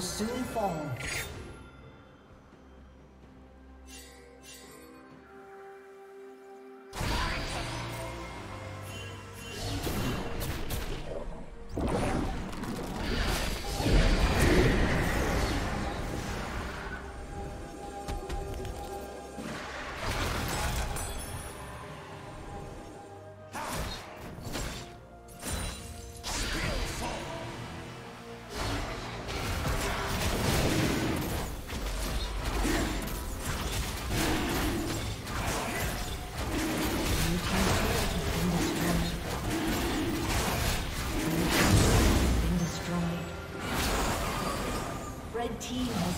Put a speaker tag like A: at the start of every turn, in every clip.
A: Soon fall. Rampage.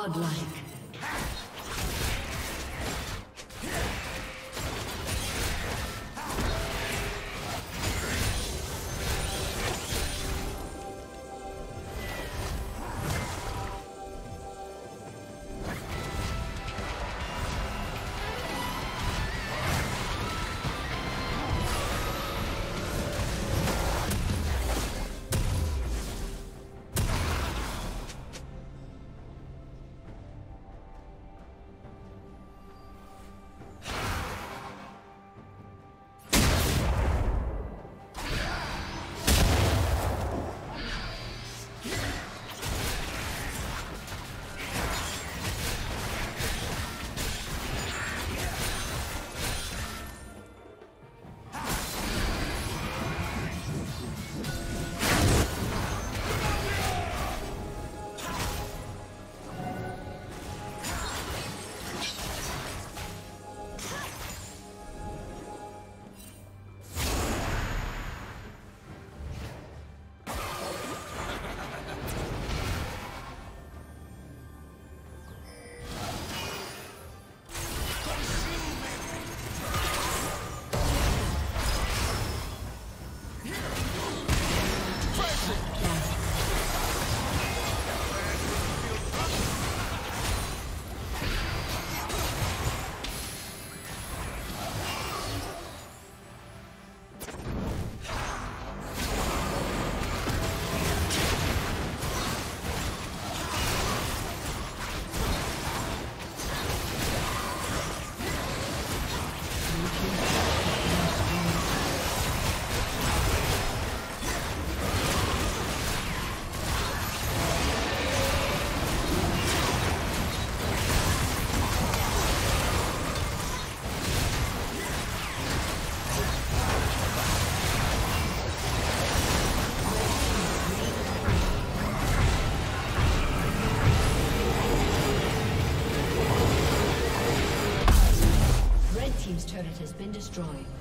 A: Godlike. Destroyed. been spree.